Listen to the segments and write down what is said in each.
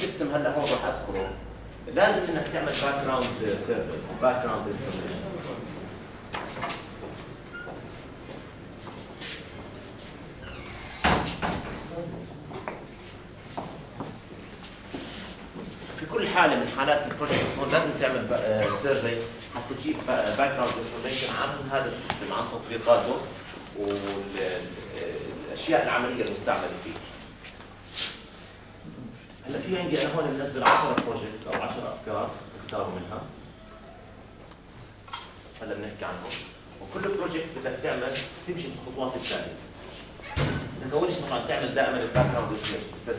system هلا هون راح أذكره. لازم إنك تعمل background survey background information في كل حالة من حالات ال project هون لازم تعمل survey حتى تجيب background information عن هذا ال system عن تطبيقاته والاشياء العملية المستعملة فيه. هلا في عندي أنا هون منزل 10 project أو 10 أفكار اختاروا منها. هلا بنحكي عنهم. وكل project بدك تعمل تمشي بالخطوات التاليه انت أول شيء طبعا تعمل دائما ال background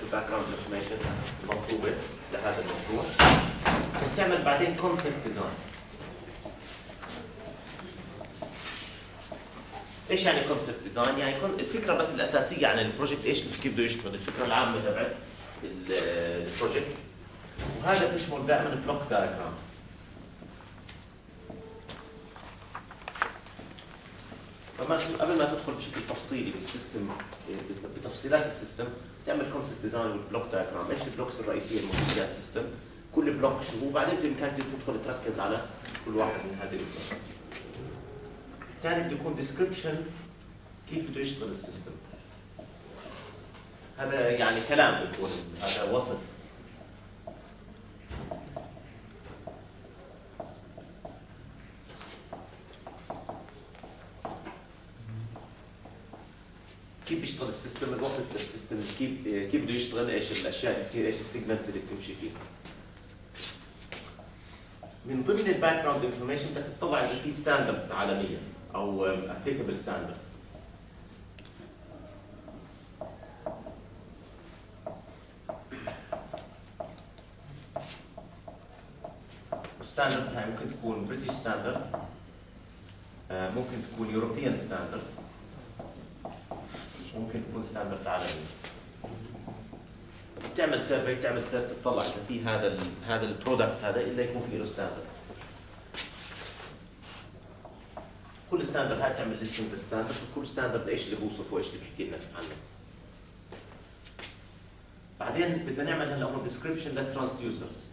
ال background information المطلوبه لهذا المشروع. تعمل بعدين concept design إيش يعني concept design؟ يعني الفكرة بس الأساسية عن ال project إيش كيف بده يشتغل، الفكرة العامة تبعت ال project وهذا بيشمل دائما block diagram فما قبل ما تدخل بشكل تفصيلي بال system بتفصيلات ال system تعمل concept design وال block diagram، إيش ال blocks الرئيسية الموجودة في ال system؟ كل block شو هو وبعدين بإمكانك تدخل تركز على كل واحد من هذه ال block. الثاني بده يكون description كيف بده يشتغل ال system. هذا يعني كلام بيكون هذا وصف. كيف بيشتغل ال system؟ الوصف لل system كيف كيف بده يشتغل؟ إيش الأشياء اللي تصير إيش ال signals اللي بتمشي فيها من ضمن ال background information بدك تطلع إذا في standards عالميه أو applicable standards standard هاي ممكن تكون British standards ممكن تكون European standards ممكن تكون standards عالميه بتعمل survey بتعمل search تطلع إذا في هذا ال هذا ال product هذا إلا يكون في له standards كل standard هاي بتعمل listing لل standard وكل standard إيش اللي بوصفه وإيش اللي بيحكي لنا عنه. بعدين بدنا نعمل هلا هون description لل transducers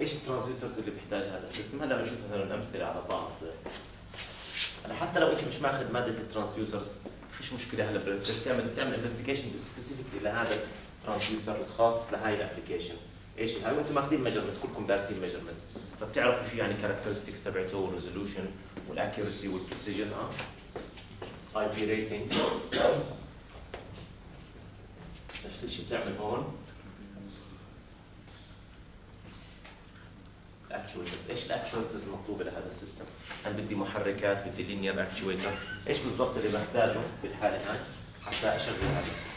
إيش ال transducers اللي بيحتاجها هذا ال system؟ هلا بنشوف مثلا امثله على بعض. هلا حتى لو أنت مش ماخذ مادة الترانسديوسرز فيش مشكلة هلا بدك تعمل بتعمل investigation specific لهذا ال transducer الخاص لهي ال application إيش هاي وأنتم ماخذين measurements كلكم دارسين measurements فبتعرفوا شو يعني characteristics تبعته وال resolution وال accuracy وال precision آه IP rating نفس الشيء بتعمل هون. actuators إيش ال actuators المطلوبه لهذا ال system؟ هل بدي محركات بدي linear actuator إيش بالضبط اللي بحتاجه بالحالة هاي حتى أشغل هذا ال system؟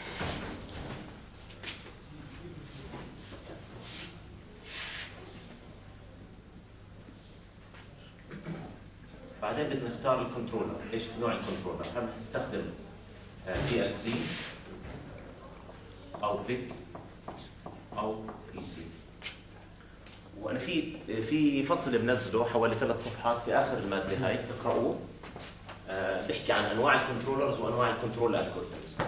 بعدين بدنا نختار ال controller إيش نوع ال controller هل نستخدم PLC أو PIC أو PC وأنا في في فصل بنزله حوالي ثلاث صفحات في آخر المادة هاي تقرأوه. آه بيحكي عن أنواع ال controllers وأنواع ال control algorithms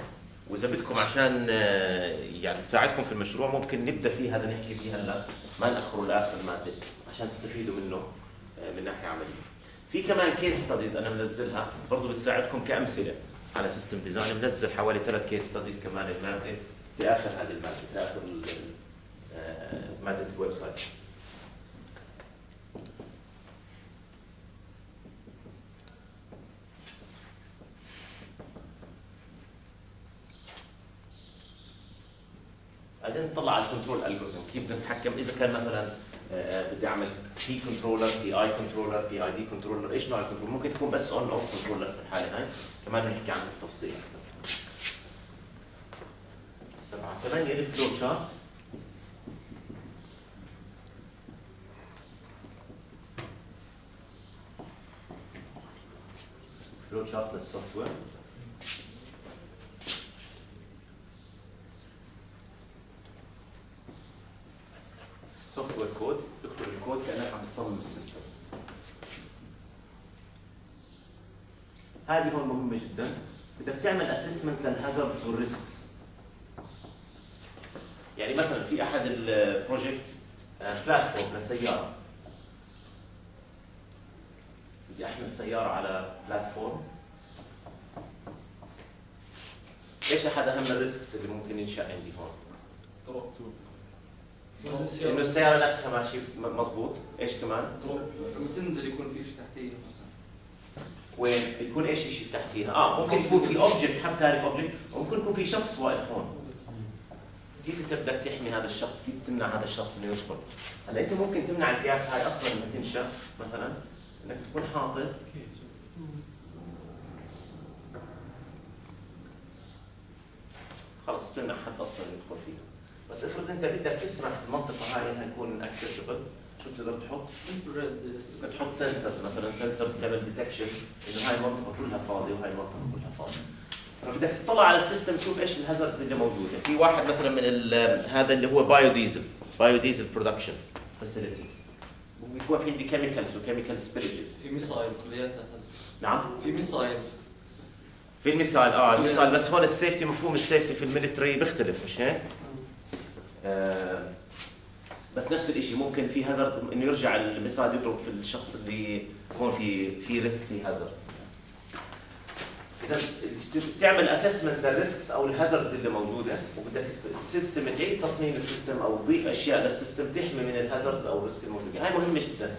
وإذا بدكم عشان آه يعني تساعدكم في المشروع ممكن نبدأ فيه هذا نحكي فيه هلا. ما نأخره لآخر المادة عشان تستفيدوا منه آه من ناحية عملية. في كمان case studies أنا منزلها برضه بتساعدكم كأمثلة. على system design منزل حوالي ثلاث case studies كمان المادة في آخر هذه المادة في آخر مادة ال website. بعدين نطلع على ال control algorithm كيف بدنا نتحكم؟ إذا كان مثلا بدي أعمل P controller PI controller PID controller إيش نوع ال control ممكن تكون بس on off controller في الحالة هاي. كمان بنحكي عنها بالتفصيل. سبعة ثمانية ال flow chart flow chart لل software software code تكتب الكود كأنك عم تصمم ال system. هذه هون مهمة جدا. بدك تعمل assessment لل hazards وال risks يعني مثلا في أحد ال projects platform لسياره بدي احمل سياره على platform إيش أحد أهم ال risks اللي ممكن ينشأ عندي هون؟ إنه السياره نفسها ماشي مضبوط إيش كمان؟ لما تنزل يكون في شيء تحتيها وين؟ يكون إيش شيء تحتيها. آه ممكن يكون في object حب تارك object وممكن يكون في شخص واقف هون. كيف أنت بدك تحمي هذا الشخص؟ كيف تمنع هذا الشخص إنه يدخل؟ هلا أنت ممكن تمنع ال gap هاي أصلا لما تنشا مثلا. إنك تكون حاطط. خلص تمنع حد أصلا يدخل فيها. بس افرض انت بدك تسمح المنطقة هاي إنها تكون accessible شو بتقدر تحط؟ بدك تحط sensors مثلا sensors تعمل detection إنه هاي المنطقة كلها فاضية وهاي المنطقة كلها فاضية. فبدك تطلع على ال system تشوف إيش ال hazards اللي موجودة. في واحد مثلا من هذا اللي هو biodiesel biodiesel production facility بيكون في عندي chemicals و chemical سبيريجز في missile كلياتها. نعم؟ في missile في ال missile آه ال missile بس هون ال safety مفهوم ال safety في ال military بيختلف مش هيك؟ آه بس نفس الشيء ممكن في hazard إنه يرجع ال missile يضرب في الشخص اللي هون في في risk في hazard اذا تعمل assessment لل risks أو ال hazards اللي موجودة وبدك ال system تعيد تصميم ال system أو تضيف أشياء لل system تحمي من ال hazards أو ال risk الموجودة. هاي مهمة جدا.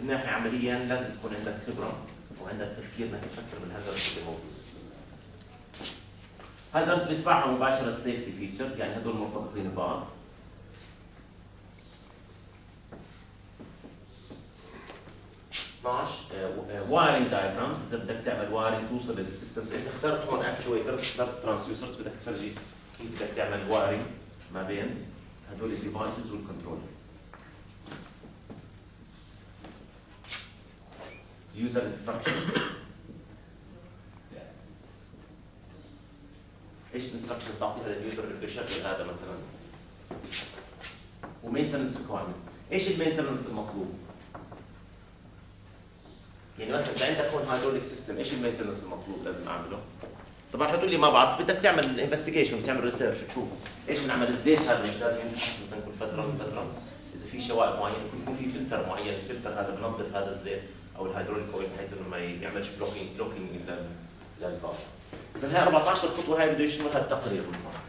من ناحيه عمليا لازم تكون عندك خبرة وعندك تفكير إنك تفكر بال hazards اللي موجودة. hazard بيتبعها مباشرة ال safety features يعني هدول مرتبطين ببعض. 12 wiring diagrams إذا بدك تعمل wiring توصل لل systems انت اخترت هون actuators اخترت transducers بدك تفرجي كيف بدك تعمل wiring ما بين هدول ال devices وال control user instructions إيش ال instruction بتعطيها لل user اللي بده يشغل هذا مثلا؟ و maintenance requirements إيش ال maintenance المطلوب؟ يعني مثلا إذا عندك هون hydraulic system إيش ال maintenance المطلوب لازم أعمله؟ طبعا حتقول لي ما بعرف بدك تعمل investigation تعمل research تشوف إيش بنعمل الزيت هذا مش لازم مثلا كل فترة من فترة. إذا في شوائب معينة يكون في فلتر معين الفلتر هذا بنظف هذا الزيت أو ال hydraulic oil بحيث إنه ما يعملش blocking blocking لل valve إذا هي 14 خطوة هاي بده يشملها التقرير بالمرة.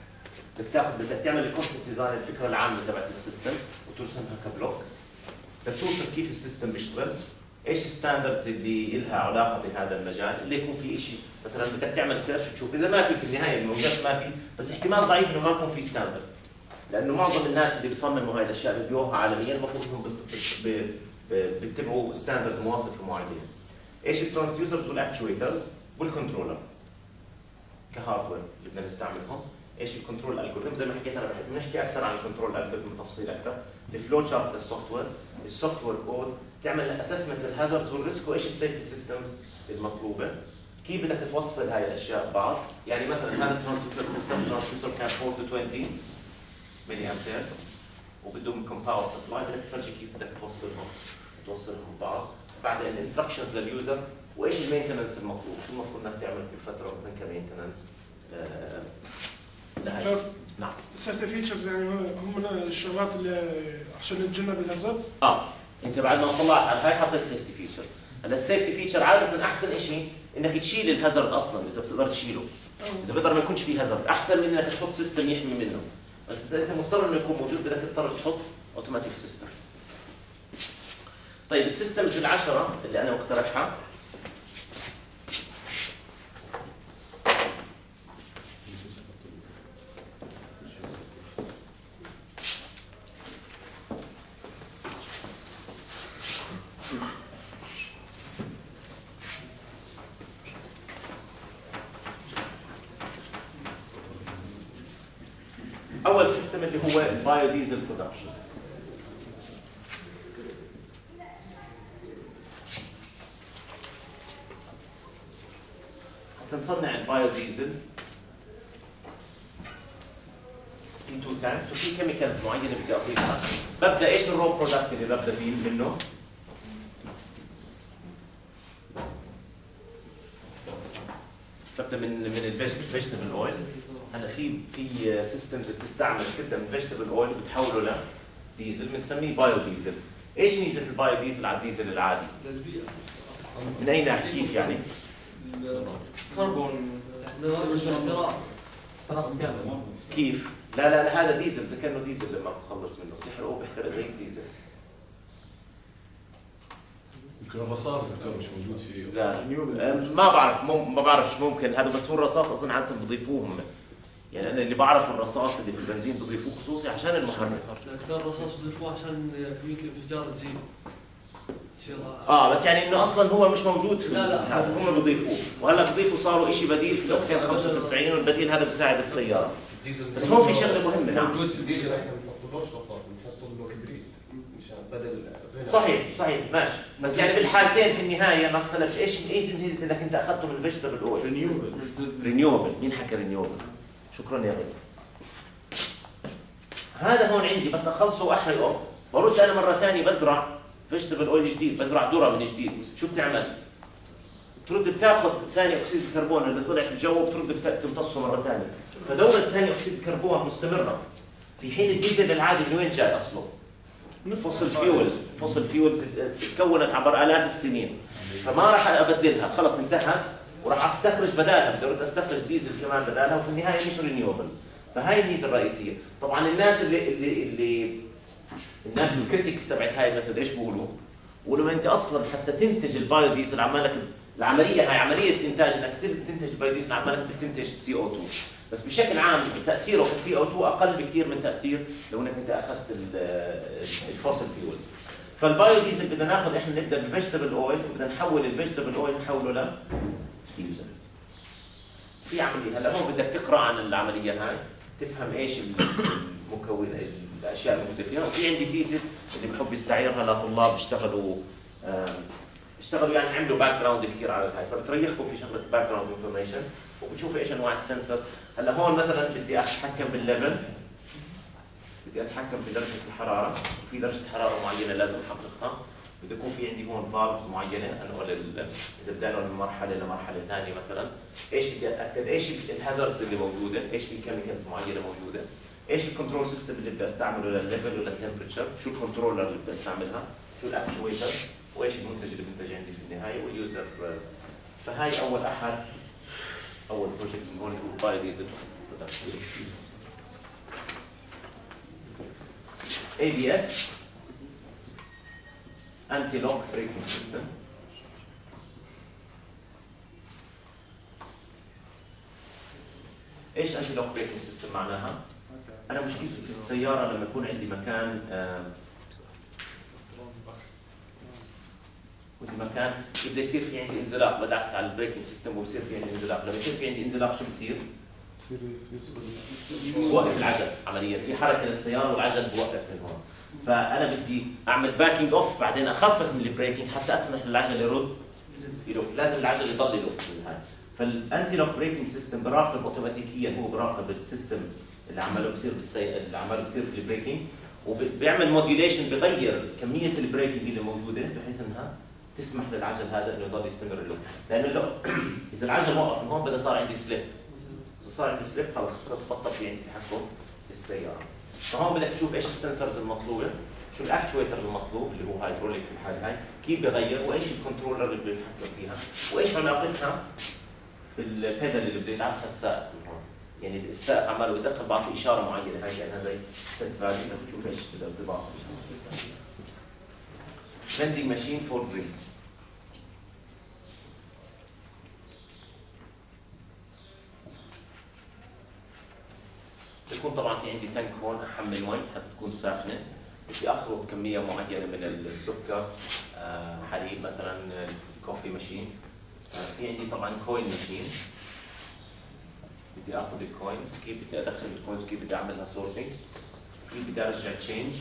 بدك تاخذ بدك تعمل ال concept design الفكرة العامة تبعت ال system وترسمها ك block. بدك توصف كيف ال system بيشتغل إيش ال standards اللي لها علاقة بهذا المجال اللي يكون في شيء مثلا بدك تعمل search وتشوف. إذا ما في في النهاية الموجات ما في بس احتمال ضعيف إنه ما يكون في standard لأنه معظم الناس اللي بيصمموا هاي الأشياء بيبيعوها عالميا المفروض إنهم بيتبعوا standard مواصفه معينة. إيش الترانسديوسرز والاكتويترز والكنترولر كهاردوير اللي بدنا نستعملهم. إيش ال control algorithm زي ما حكيت أنا بحب نحكي أكثر عن ال control algorithm بتفصيل أكثر. ال flow chart لل software ال software code تعمل assessment لل hazards وال risk وإيش ال safety systems المطلوبة. كيف بدك توصل هاي الأشياء ببعض؟ يعني مثلا هذا ال transducer transducer كان 4 to 20 ملي امبير وبدهم كمان power supply بدك تفرجي كيف بدك توصلهم توصلهم ببعض. بعدين ال instructions لل user وإيش ال maintenance المطلوب؟ شو المفروض إنك تعمل كل فتره مثلا ك maintenance آه نعم. ال safety features يعني هم الشغلات اللي عشان نتجنب ال hazards آه. أنت بعد ما طلعت هاي حطيت safety features هلا ال safety feature عاده أحسن شيء إنك تشيل ال hazard أصلا إذا بتقدر تشيله. إذا بقدر ما يكونش فيه hazard أحسن من إنك تحط system يحمي منه. بس إذا أنت مضطر إنه يكون موجود بدك تضطر تحط automatic system طيب ال systems العشرة اللي أنا مقترحها اول system اللي هو ال biodiesel production حتى نصنع البايو ديزل في chemicals معينة بدي اضيفها ببدأ إيش ال raw product اللي ببدأ فيه منه؟ بتبدا من من ال vegetable oil هلا في في systems بتستعمل بتبدا من vegetable oil وبتحوله لديزل بنسميه بايو ديزل إيش ميزة البايو ديزل على الديزل العادي؟ للبيئة من اي ناحيه كيف يعني؟ الكربون كيف؟ لا لا لا هذا ديزل. كانه ديزل لما بخلص منه. بتحرقه بيحترق زي الديزل يمكن الرصاص دكتور مش موجود فيه لا. ما بعرف. ما بعرفش ممكن. هذا بس هو الرصاص اظن عاده بضيفوه هم يعني أنا اللي بعرف الرصاص اللي في البنزين بضيفوه خصوصي عشان المحرك دكتور الرصاص بضيفوه عشان كمية الانفجار تزيد. آه بس يعني إنه أصلا هو مش موجود في لا، لا. هم بضيفوه وهلأ بضيفوا صاروا شيء بديل في الاوكتين 95 والبديل هذا بيساعد السيارة. بس هون في شغلة مهمة نعم. موجود في الديزل إحنا ما بنحطوش رصاص بنحط له كبريت مشان بدل صحيح صحيح ماشي. بس يعني بالحالتين في النهاية ما اختلفش. إيش إيش الميزه إنك أنت أخذته من ال vegetable oil renewable renewable مين حكى renewable شكرا يا غالي هذا هون عندي بس أخلصه وأحرقه. برد أنا مرة ثانية بزرع. vegetable oil جديد بزرع ذره من جديد. شو بتعمل؟ بترد بتاخذ ثاني أكسيد الكربون اللي طلع في الجو بترد بت- تمتصه مرة ثانية. فدورة ثاني أكسيد الكربون مستمرة. في حين الديزل العادي من وين جاي أصله؟ fossil fuels. fossil fuels تكونت عبر آلاف السنين. فما راح أبدلها. خلص انتهت. وراح أستخرج بدالها. بدي أرد أستخرج ديزل كمان بدالها. وفي النهاية مش renewable فهاي الميزه الرئيسية. طبعا الناس اللي اللي اللي الناس ال critics تبعت هاي ال method إيش بيقولوا؟ بيقولوا أنت أصلا حتى تنتج البايو ديزل عمالك العملية هاي عملية إنتاج إنك تنتج البايو ديزل عمالك بتنتج CO2 بس بشكل عام تأثيره ك CO2 أقل بكثير من تأثير لو إنك أنت أخذت ال fossil fuels. فالبايو ديزل بدنا ناخذ إحنا نبدأ بال vegetable oil وبدنا نحول ال vegetable oil نحوله ل ديزل في عملية هلا هون بدك تقرأ عن العملية هاي تفهم إيش المكون الأشياء الموجودة فيها. وفي عندي thesis اللي بحب يستعيرها لطلاب بيشتغلوا آم، اشتغلوا يعني عملوا background كثير على الهاي. فبتريحكم في شغلة background information وبتشوفوا إيش أنواع ال sensors. هلأ هون مثلا بدي أتحكم بال level بدي أتحكم في درجه الحرارة. وفي درجة حرارة معينة لازم أحققها. بده يكون في عندي هون valves معينة. انقل إذا بدي انقل من مرحلة لمرحلة ثانية مثلا. إيش بدي أتأكد؟ إيش ال hazards اللي موجودة؟ إيش في chemicals معينة موجودة؟ إيش ال control system اللي بدي أستعمله للل level ولل temperature شو ال controller اللي بدي أستعملها؟ شو ال actuator وإيش المنتج اللي بينتج عندي في النهاية؟ وال user فهاي أول أحد أول project من هون هو باي ديزل اي بي اس anti-lock braking system إيش انتي لوك بريكنج سيستم معناها؟ أنا مشكلتي في السيارة لما يكون عندي مكان آم، ودي مكان بده يصير في عندي انزلاق. بدعس على ال braking system وبصير في عندي انزلاق. لما يصير في عندي انزلاق شو بصير؟ بوقف العجل عمليا. في حركة للسيارة والعجل بوقف من هون. فأنا بدي أعمل backing off بعدين أخفف من ال braking حتى أسمح للعجل يرد يلف. لازم العجل يضل يلف في النهاية. فال anti-lock braking system براقب اوتوماتيكيا هو براقب ال system اللي عمله بصير بالسي... اللي عمله بصير في ال braking وبيعمل modulation بغير كمية ال braking اللي موجودة بحيث إنها تسمح للعجل هذا إنه يضل يستمر له. لأنه لو إذا العجل وقف من هون بدأ صار عندي slip إذا صار عندي slip خلص صرت بطل في عندي تحكم بالسيارة. فهون بدك تشوف إيش ال sensors المطلوبة شو ال actuator المطلوب اللي هو هيدروليك في الحالة هاي كيف بغير وإيش ال controller اللي بيتحكم فيها وإيش علاقتها بال pedal اللي بده يدعسها السائق يعني السائق عماله يدخل بعطي إشارة معينة هاي كانها زي set value بدك تشوف إيش الارتباط vending machine for drinks. بيكون طبعا في عندي tank هون أحمي مي حتى تكون ساخنة. بدي اخلط كمية معينة من السكر آه، حليب مثلا coffee machine آه، في عندي طبعا coin machine بدي اخذ ال coins كيف بدي ادخل ال coins كيف بدي اعملها sorting كيف بدي ارجع change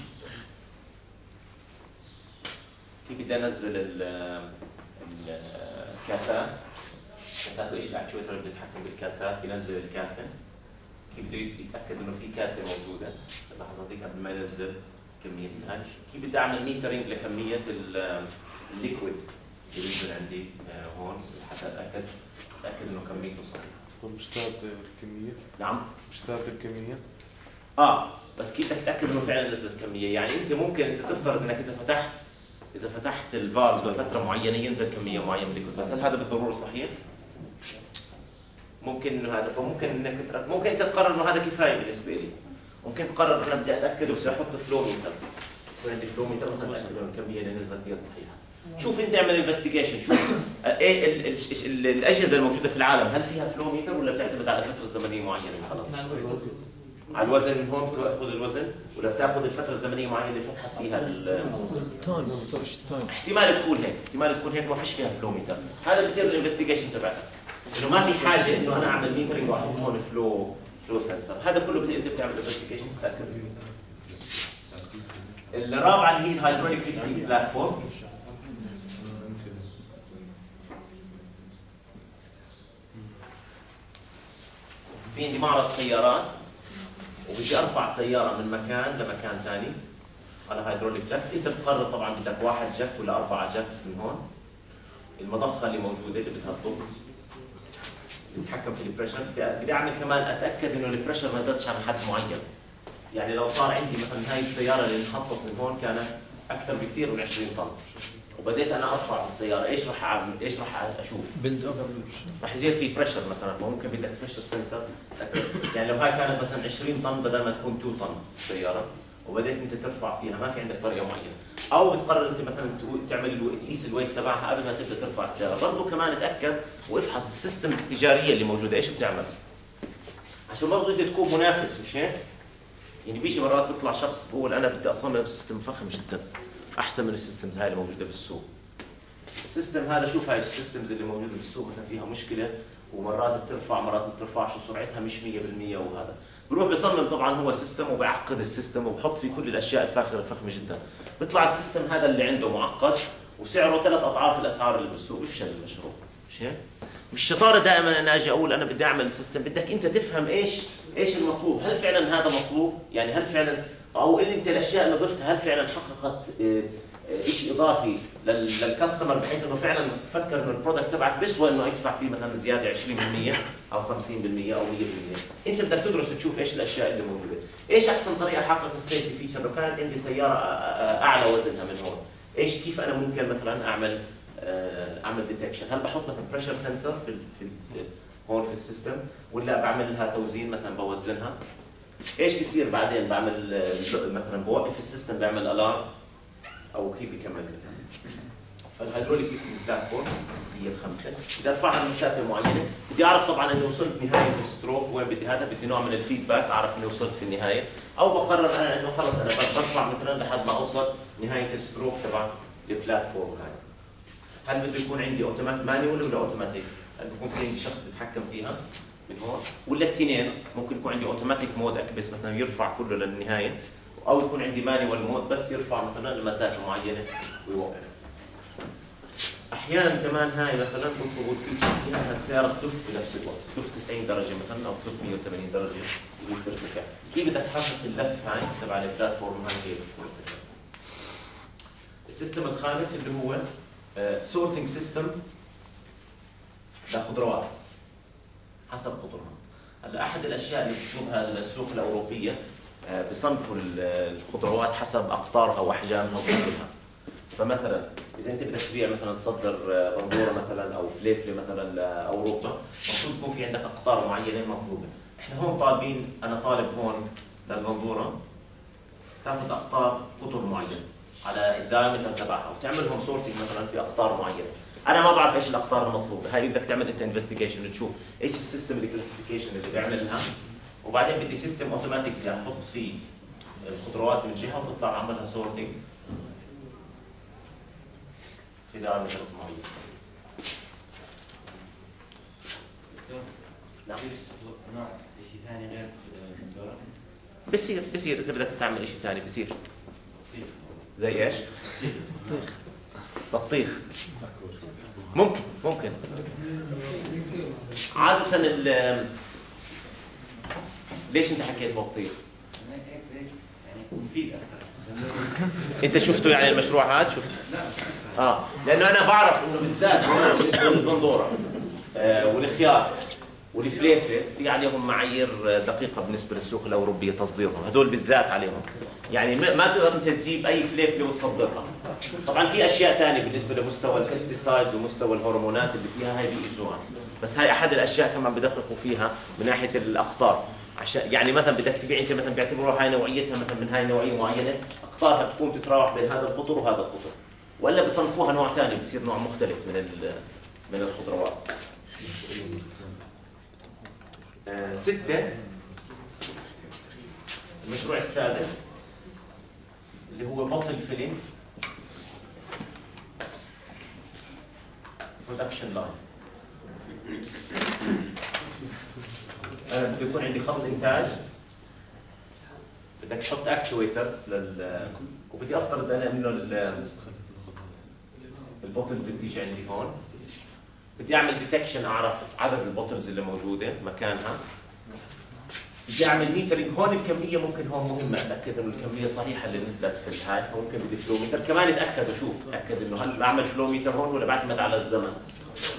كيف بدي انزل ال- الكاسات كاسات وايش ال actuator اللي بيتحكم بالكاسات ينزل الكاسه كيف بده يتاكد انه في كاسه موجوده اللحظه دي قبل ما ينزل كميه الهاي كيف بدي اعمل metering لكميه ال- ال liquid اللي بينزل عندي هون حتى اتاكد تاكد انه كميته صحيحه مش ثابتة الكمية نعم. مش ثابتة الكمية آه بس كيف بدك تتأكد إنه فعلا نزلت كميه يعني أنت ممكن أنت تفترض إنك إذا فتحت إذا فتحت ال valve لفترة معينة ينزل كمية معينة من ال liquid بس هل هذا بالضرورة صحيح؟ ممكن إنه هذا فممكن إنك ترك... ممكن انت تقرر إنه هذا كفاية بالنسبة لي. ممكن تقرر أنا بدي أتأكد وبدي أحط flow meter يكون عندي flow meter مثلا أتأكد إنه الكمية اللي نزلت هي صحيحه شوف انت اعمل investigation شوف. آه، إيه ال- ال- ال- الأجهزة الموجودة في العالم هل فيها flow meter ولا بتعتمد على فترة زمنية معينة؟ خلاص. على الوزن من هون بتاخذ الوزن ولا بتاخذ الفترة الزمنية معينة اللي فتحت فيها ال- احتمال تكون هيك احتمال تكون هيك ما فيش فيها flow meter هذا بصير ال investigation تبعك. إنه ما في حاجة إنه أنا أعمل metering وأحط هون flow flow sensor هذا كله بدي أنت بتعمل investigation تتاكد الرابعة اللي هي ال hydraulic platform في عندي معرض سيارات وبدي أرفع سيارة من مكان لمكان ثاني على hydraulic jacks. أنت بتقرر طبعا بدك واحد jack ولا أربعة jacks من هون. المضخة اللي موجودة اللي بتحطه بتتحكم في ال pressure بدي أعمل كمان أتأكد إنه ال pressure ما زادش عن حد معين. يعني لو صار عندي مثلا هاي السيارة اللي انحطت من هون كانت أكثر بكثير من 20 طن. وبديت أنا أرفع بالسياره إيش راح أعمل؟ إيش راح أشوف؟ build up راح يصير في pressure مثلا فممكن بدك pressure sensor يعني لو هاي كانت مثلا 20 طن بدل ما تكون 2 طن السيارة وبديت أنت ترفع فيها ما في عندك طريقة معينة. أو بتقرر أنت مثلا تعمل الو- تقيس ال weight تبعها قبل ما تبدأ ترفع السيارة. برضه كمان تاكد وافحص ال systems التجارية اللي موجودة. إيش بتعمل؟ عشان برضه أنت تكون منافس مش هيك؟ يعني بيجي مرات بيطلع شخص بقول أنا بدي أصمم system فخم جدا. أحسن من ال systems هاي اللي موجودة بالسوق. ال system هذا شوف هاي ال systems اللي موجودة بالسوق مثلا فيها مشكلة ومرات بترفع مرات ما بترفعش وسرعتها مش 100% وهذا. بروح بصمم طبعا هو system وبيعقد ال system وبحط فيه كل الأشياء الفاخرة الفخمة جدا. بيطلع ال system هذا اللي عنده معقد وسعره ثلاث أضعاف الأسعار اللي بالسوق. بيفشل المشروع. مش هيك؟ مش شطارة دائما أنا أجي أقول أنا بدي أعمل system بدك أنت تفهم إيش إيش المطلوب. هل فعلا هذا مطلوب؟ يعني هل فعلا أو اللي أنت الأشياء اللي ضفتها هل فعلا حققت آه، آه، شيء إضافي لل- لل customer بحيث إنه فعلا فكر إنه ال product تبعك بيسوى إنه يدفع فيه مثلا زيادة 20% أو 50% أو 100% أنت بدك تدرس وتشوف إيش الأشياء اللي موجودة. إيش أحسن طريقة احقق ال safety feature لو كانت عندي سيارة أ- أعلى وزنها من هون. إيش كيف أنا ممكن مثلا أعمل آه، أعمل detection هل بحط مثلا pressure sensor في في هون في ال system؟ ولا بعمل لها توزين مثلا بوزنها؟ إيش بيصير بعدين؟ بعمل آه، مثلا بوقف ال system بعمل alarm أو كيف بيكمل فال hydraulic lifting platform هي الخمسة. بدي ارفعها لمسافه معينة. بدي أعرف طبعا إني وصلت نهاية ال stroke وين بدي هذا؟ بدي نوع من ال feedback أعرف إني وصلت في النهاية. أو بقرر أنا إنه خلص أنا برفع مثلا لحد ما أوصل نهاية ال stroke تبع ال platform هاي. هل بده يكون عندي automat manual ولا اوتوماتيك؟ هل بيكون في عندي شخص بيتحكم فيها؟ من هون. ولا التنين ممكن يكون عندي automatic mode اكبس مثلا يرفع كله للنهاية أو يكون عندي manual mode بس يرفع مثلا لمسافة معينة ويوقف. أحيانا كمان هاي مثلا بطلبوا ال feature فيها انها السياره تلف بنفس الوقت تلف 90 درجة مثلا أو تلف 180 درجة وترتفع كيف بدك تحقق اللف هاي؟ تبع ال platform هاي هي بترتفع ال system الخامس اللي هو sorting system لخضروات حسب قطرها هلا أحد الأشياء اللي بتطلبها السوق الأوروبية آه، بصنفوا ال- الخضروات حسب أقطارها وأحجامها وطولها فمثلا إذا أنت بدك تبيع مثلا تصدر آه، بندورة مثلا أو فليفلة مثلا لأوروبا المفروض يكون في عندك أقطار معينة مطلوبة. إحنا هون طالبين أنا طالب هون للبندورة تاخذ أقطار قطر معين على ال diameter تبعها وتعملهم sorting مثلا في أقطار معينة. أنا ما بعرف إيش الاقطار المطلوبة. هاي بدك تعمل أنت investigation تشوف إيش ال system ال classification اللي بيعملها. وبعدين بدي system automatic أحط فيه الخضروات من جهة وتطلع اعملها سورتنج في دايمتر معين نعم. نوع شيء ثاني غير بصير بصير. إذا بدك تستعمل شيء ثاني بصير. زي إيش؟ بطيخ بطيخ. ممكن. ممكن. عادة ال ليش انت حكيت؟ يعني مفيد أكثر انت شفته يعني المشروع هذا؟ شفته؟ آه. لأنه أنا بعرف إنه بالذات بالنسبة للبندوره آه، والخيار والفليفله في عليهم معايير دقيقة بالنسبة للسوق الأوروبية تصديرهم. هدول بالذات عليهم. يعني ما تقدر أنت تجيب أي فليفلة وتصدرها. طبعا في أشياء ثانية بالنسبة لمستوى ال pesticides ومستوى الهرمونات اللي فيها هاي بيقيسوها بس هاي أحد الأشياء كمان بدققوا فيها من ناحية الأقطار. عشان يعني مثلا بدك تبيع أنت مثلا بيعتبروا هاي نوعيتها مثلا من هاي نوعية معينة أقطارها بتكون تتراوح بين هذا القطر وهذا القطر. ولا بصنفوها نوع ثاني بتصير نوع مختلف من من الخضروات. آه، ستة. المشروع السادس اللي هو بطل فيلم. production line بده يكون عندي خط إنتاج. بدك تحط actuators لل وبدي افترض أنا انه ال- ال bottles اللي بتيجي عندي هون. بدي أعمل detection اعرف عدد ال bottles اللي موجودة مكانها. بدي اعمل metering هون الكمية ممكن هون مهمة أتأكد إنه الكمية صحيحة اللي نزلت في الهاي فممكن بدي flow meter. كمان أتأكد أشوف أتأكد إنه هل بعمل flow meter هون ولا بعتمد على الزمن.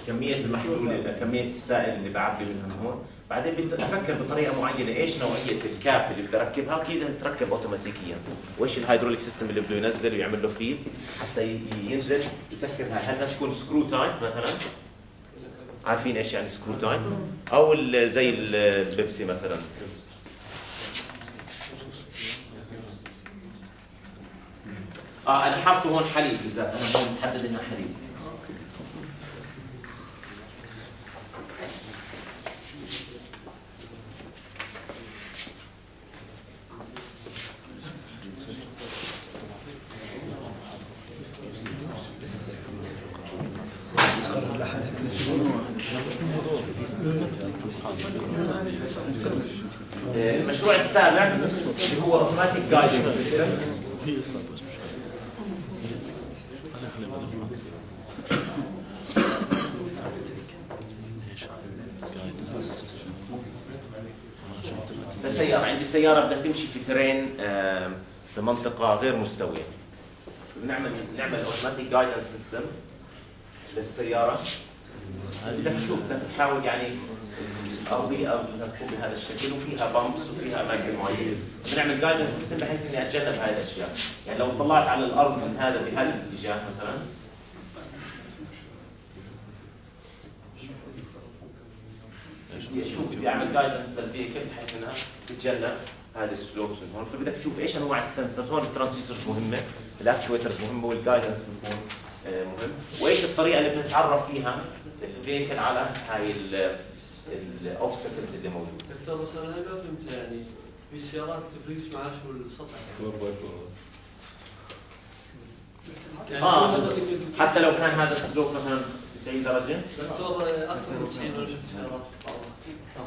كمية المحلول كمية السائل اللي بعبي منها من هون. بعدين بدي أفكر بطريقة معينة إيش نوعية ال cap اللي بدي أركبها؟ واكيد تتركب اوتوماتيكيا؟ وإيش ال hydraulic system اللي بده ينزل ويعمل له feed حتى ينزل يسكر هاي هل بدها تكون screw type مثلا؟ عارفين إيش يعني screw type أو زي ال- البيبسي مثلا. آه أنا حاطه هون حليب بالذات أنا هون محدد انها حليب. المشروع السابع اللي هو automatic system سيارة عندي سيارة بدها تمشي في terrain في منطقة غير مستوية. بنعمل نعمل automatic guidance system للسيارة. بدك تشوف بدك تحاول يعني الأرضية بدها تكون بهذا الشكل وفيها bumps وفيها أماكن معينة بنعمل guidance سيستم بحيث إني أتجنب هاي الأشياء. يعني لو طلعت على الأرض من هذا بهذا الاتجاه مثلا. أشوف بدي اعمل guidance لل vehicle بحيث إنها تتجنب هذه ال slopes من هون. فبدك تشوف إيش أنواع ال sensors. هون ال transducers مهمة ال actuators مهمة وال guidance بيكون آه، مهم. وإيش الطريقة اللي بنتعرف فيها؟ ال vehicle على هاي ال obstacles اللي موجودة. دكتور مثلا أنا ما فهمت يعني في سيارات تفرقش معاه شو السطح؟ يعني آه. حتى لو كان هذا ال slope مثلا 90 درجة. دكتور أكثر من 90 ولا شفت سيارات.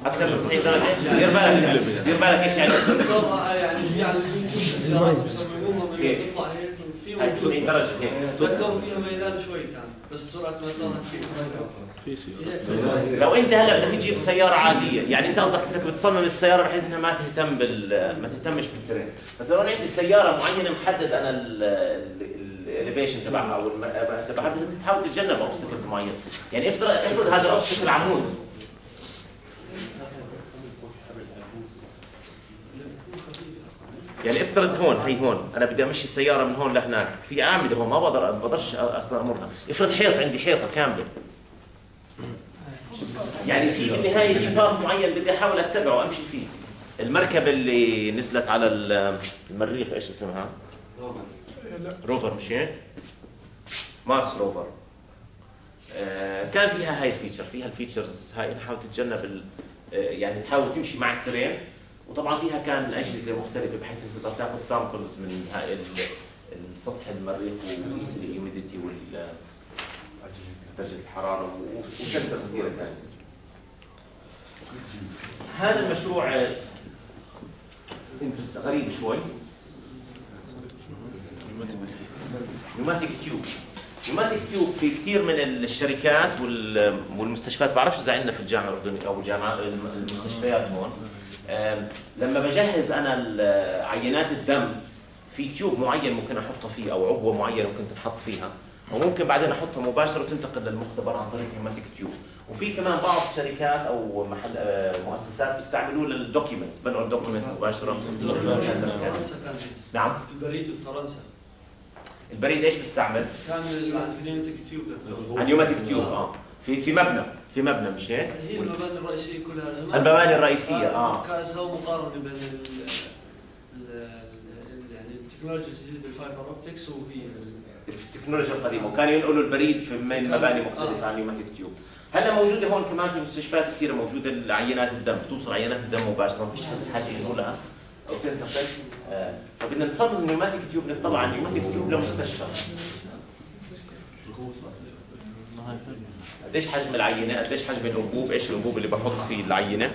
أكثر من 90 درجة؟ دير بالك. دير بالك إيش يعني؟ دكتور آه، يعني في على اليوتيوب السيارات كيف؟ تطلع هاي 90 موجود درجة هيك. دكتور فيها ميلان شوي كان بس سرعة ميلانها كثير لو انت هلا بدك تجيب سيارة عادية يعني انت قصدك انك بتصمم السيارة بحيث انها ما تهتم بال ما تهتمش بال terrain. بس لو أنا عندي سيارة معينة محدد أنا ال elevation تبعها أو الم- تبعها بدك تحاول تتجنب obstacles معين. يعني افرض افرض هذا ال obstacle عمود. يعني افترض هون هي هون أنا بدي أمشي السيارة من هون لهناك في اعمده هون ما بقدر ما بقدرش أصلا أمرها. افرض حيط عندي حيطة كاملة. يعني في بالنهاية في path معين بدي أحاول أتبعه وأمشي فيه. المركبة اللي نزلت على ال- المريخ إيش اسمها؟ لا rover مش هيك؟ Mars rover. آه، كان فيها هاي ال feature فيها ال features هاي نحاول تتجنب آه، يعني تحاول تمشي مع ال terrain. وطبعا فيها كان أجهزة مختلفة بحيث انك تقدر تاخذ samples من هاي ال- السطح المريخ وقيس ال humidity وال درجة الحرارة و- و sensor كثيرة ثانية هذا المشروع غريب شوي. pneumatic tube pneumatic tube في كثير من الشركات وال- والمستشفيات بعرفش إذا عندنا في الجامعة الأردنية أو الجامعة المستشفيات هون. لما بجهز أنا عينات الدم في tube معين ممكن احطه فيه أو عبوه معينه ممكن تنحط فيها وممكن بعدين احطها مباشره وتنتقل للمختبر عن طريق pneumatic tube وفي كمان بعض الشركات أو محل آه، مؤسسات بيستعملوه لل documents بنقل ال document مباشره نعم البريد بفرنسا البريد إيش بيستعمل؟ كان ال pneumatic tube دكتور tube آه في في مبنى في مبنى مش هيك؟ هي المباني الرئيسيه كلها زمان المباني الرئيسيه آه كان سووا مقارنه بين يعني التكنولوجيا الجديده ال fiber optics وهي التكنولوجيا القديمه وكانوا ينقلوا البريد في من مباني مختلفه عن pneumatic tube هلا موجوده هون كمان في مستشفيات كثيره موجوده عينات الدم بتوصل عينات الدم مباشره ما فيش حد حاجة ينقلها أو تنتقل آه، فبدنا نصمم pneumatic tube نطلع على pneumatic tube لمستشفى قديش حجم العينة؟ قديش حجم الانبوب إيش الانبوب اللي بحط فيه العينة؟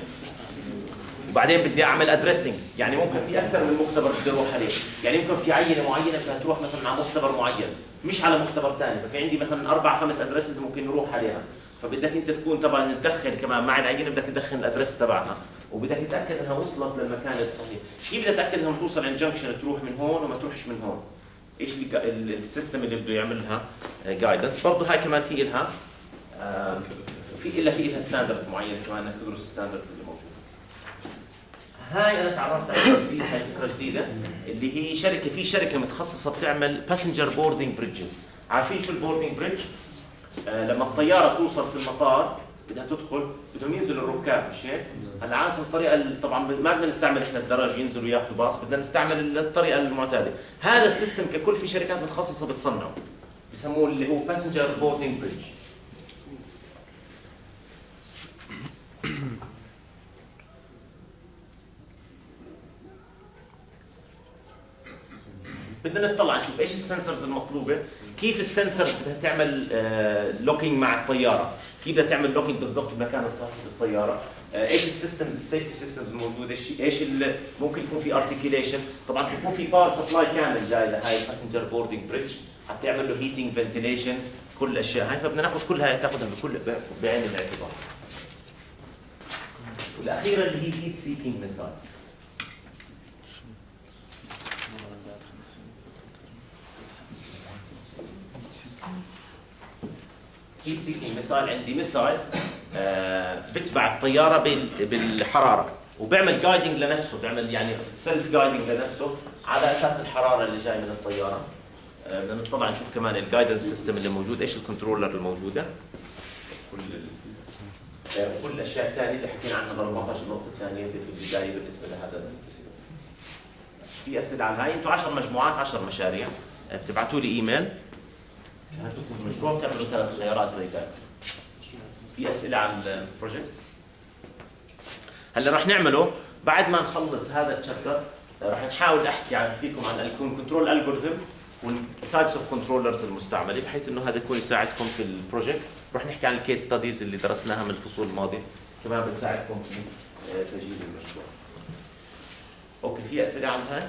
وبعدين بدي أعمل addressing يعني ممكن في أكثر من مختبر بدي أروح عليه. يعني ممكن في عينة معينة بدها تروح مثلا على مختبر معين. مش على مختبر ثاني ففي عندي مثلا أربع خمس addresses ممكن نروح عليها. فبدك أنت تكون طبعا تدخل كمان مع العينة بدك تدخل ال address تبعها. وبدك تتأكد إنها وصلت للمكان الصحيح. كيف بدي اتاكد إنها توصل عند junction تروح من هون وما تروحش من هون. إيش ال system اللي بده يعمل لها guidance برضه هاي كمان في لها آه، في إلا في لها standards معينه كمان إنك تدرس ال standards اللي موجودة هاي أنا تعرفت عليها هاي فكرة جديدة اللي هي شركة في شركة متخصصة بتعمل passenger boarding bridges عارفين شو ال boarding bridge؟ آه لما الطيارة توصل في المطار بدها تدخل بدهم ينزلوا الركاب مش هيك؟ هلا عاده الطريقة طبعا ما بدنا نستعمل إحنا الدرج ينزلوا ياخذوا باص بدنا نستعمل الطريقة المعتادة هذا ال system ككل في شركات متخصصة بتصنعه بسموه اللي هو passenger boarding bridge بدنا نطلع نشوف إيش ال sensors المطلوبة كيف ال sensor بدها تعمل locking مع الطيارة؟ كيف بدها تعمل locking بالضبط بالمكان الصحيح للطيارة؟ آه، إيش ال systems ال safety systems الموجودة؟ إيش ممكن يكون في articulation طبعا بيكون في power supply كامل جاي لهاي ال passenger boarding bridge حتى يعمل له heating ventilation كل الأشياء هاي. فبدنا ناخذ كل هاي تاخذها بكل بعين الاعتبار. والاخيره اللي هي heat seeking missile heat seeking missile عندي missile آه بتبع الطيارة بال- بالحرارة وبيعمل guiding لنفسه بيعمل يعني self guiding لنفسه على أساس الحرارة اللي جاي من الطيارة. آه بدنا نطلع نشوف كمان ال guidance system اللي موجود إيش ال controller الموجودة؟ كل كل الاشياء الثانية اللي حكينا عنها ب 14 النقطه الثانية في البداية بالنسبة لهذا ال system. في أسئلة على هاي أنتم 10 مجموعات 10 مشاريع. آه، بتبعتوا لي إيميل. هتكتب مشروع بتعملوا ثلاث خيارات زي في اسئله عن ال project هلا رح نعمله بعد ما نخلص هذا ال chapter رح نحاول احكي عن فيكم عن ال control algorithm وال types of controllers المستعمله بحيث انه هذا يكون يساعدكم في ال project رح نحكي عن ال case studies اللي درسناها من الفصول الماضيه كمان بتساعدكم في تجهيز المشروع أوكي في اسئله عن هاي